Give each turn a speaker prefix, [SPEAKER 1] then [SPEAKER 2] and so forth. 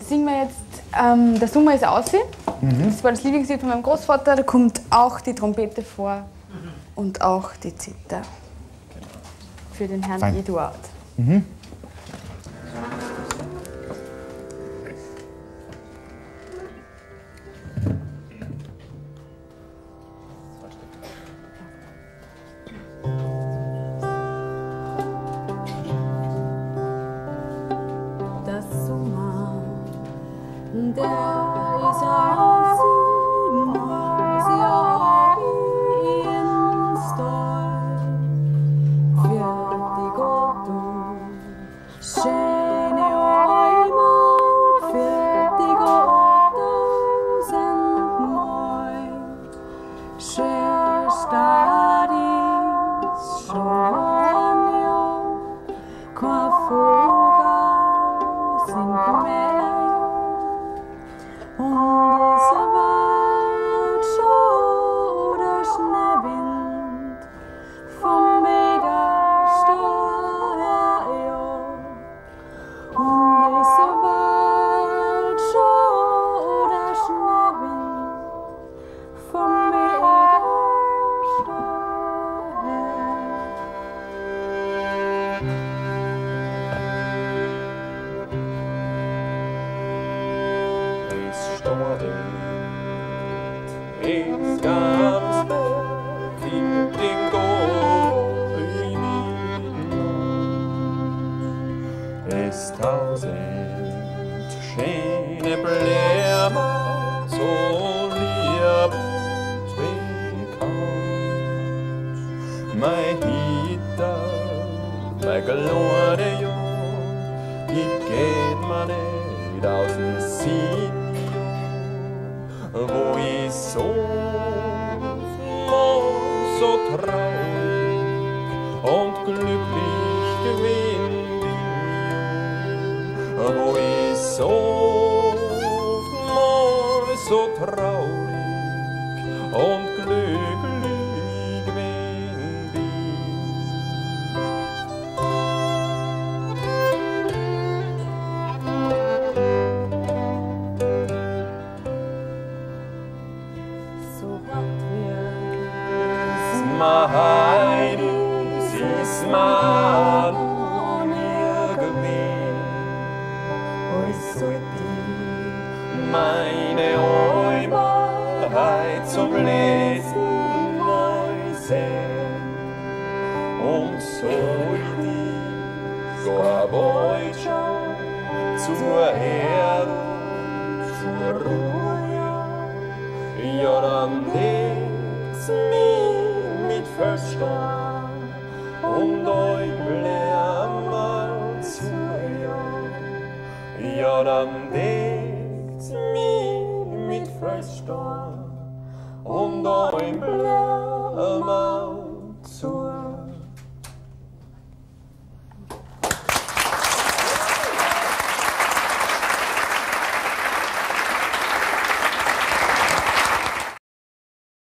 [SPEAKER 1] Singen wir jetzt ähm, Der Sommer ist aussehen. Mhm. Das war das Lieblingslied von meinem Großvater. Da kommt auch die Trompete vor und auch die Zither. Für den Herrn Fein. Eduard. Mhm.
[SPEAKER 2] Ist Es tausend schöne Blämer so lieb bekannt. Mein Hitter, mein Glore, ich so so traurig und glücklich gewesen meine, ist mal Und so die Gorbeutsche zur Erde, zur Ruhe, ja dann nichts mehr mit Verstand und euch einmal zu ihr. Ja, dann deckt's mich mit Verstand und euch